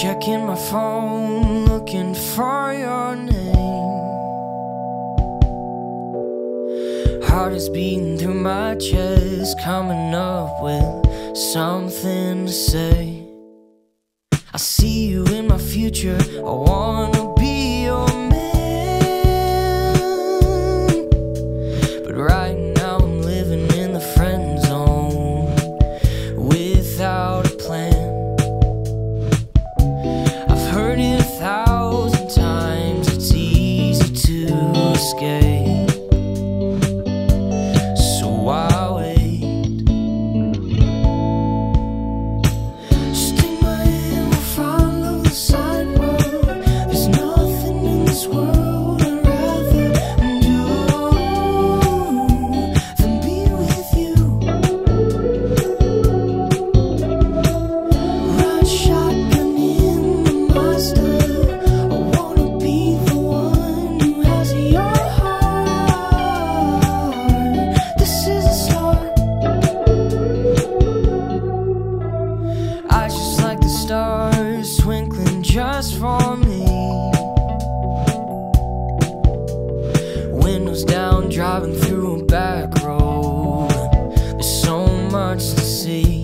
Checking my phone, looking for your name. Heart is beating through my chest, coming up with something to say. I see you in my future, I wanna escape. driving through a back road. There's so much to see.